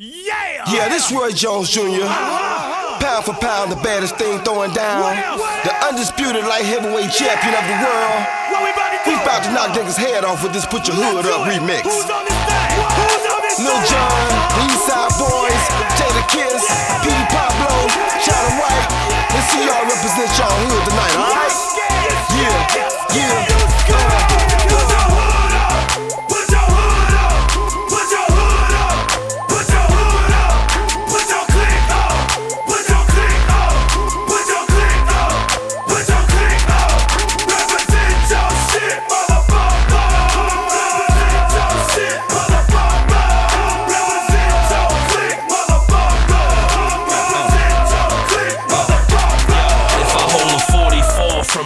Yeah! Yeah, this Roy Jones Jr. Pound for pound, the baddest thing throwing down. The undisputed light heavyweight champion of the world. We about to do? We about to knock niggas' head off with this Put Your Hood Up remix. Who's on this thing? Who's on this Lil? Jon, the Eastside Boys, Jadakiss, Petey Pablo, China White. Let's see y'all represent y'all hood tonight, alright?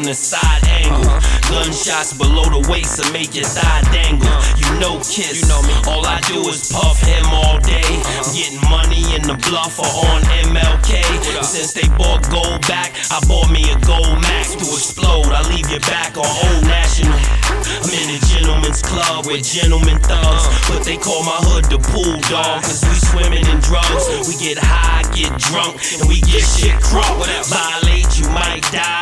From the side angle, gunshots below the waist will make your thigh dangle. You know Kiss, you know me. All I do is puff him all day. I'm getting money in the bluff or on MLK. Since they bought gold back, I bought me a gold max to explode. I leave you back on Old National. I'm in a gentleman's club with gentlemen thugs, uh. but they call my hood the pool dog. Cause we swimming in drugs. We get high, get drunk, and we get shit crunk. Violate, you might die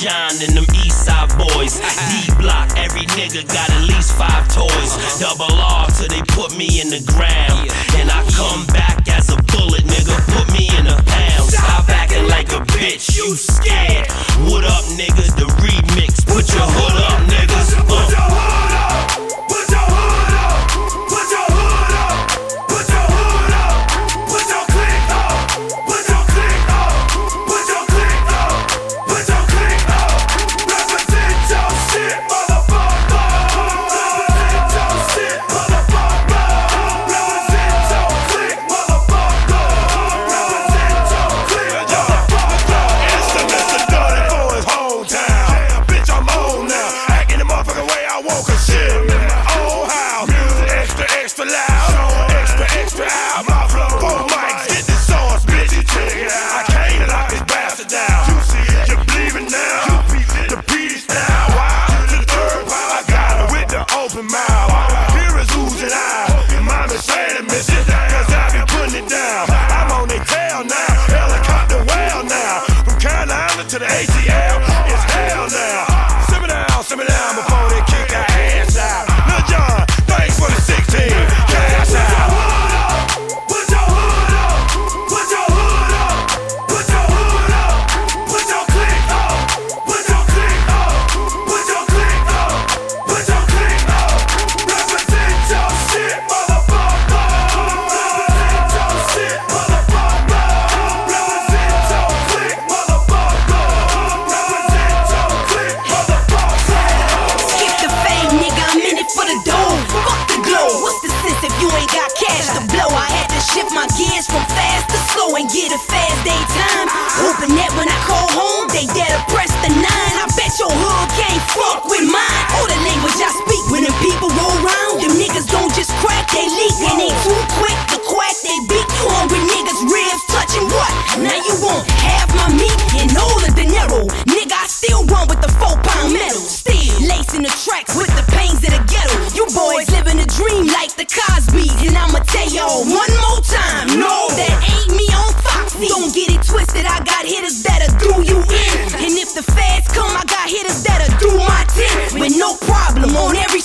Jon, and them Eastside boys. D block, every nigga got at least five toys. Double R till they put me in the ground. And I come back as a bullet, nigga. Put me in a pound. Stop acting like a bitch, you scared. What up, nigga? The remix. Put your hood up, motherfucking shit. I'm in my own oh, house. Music extra, extra loud. Extra, extra out. My flow, four mics, get the sauce, bitch. Check it out. I came to knock this bastard down. You see it? You believe it now? The Petey style. Wow. To the third pile, I got her with the open mouth. Here is oozing out. Your mama said to miss it, cause I be putting it down. I'm on their tail now. Now you want half my meat and all the dinero. Nigga, I still run with the four pound metal. Still lacing the tracks with the pains of the ghetto. You boys living a dream like the Cosby's. And I'ma tell y'all one more time. No, that ain't me on Foxy. Don't get it twisted, I got hitters that'll do you in. And if the feds come, I got hitters that'll do my ten. With no problem, on every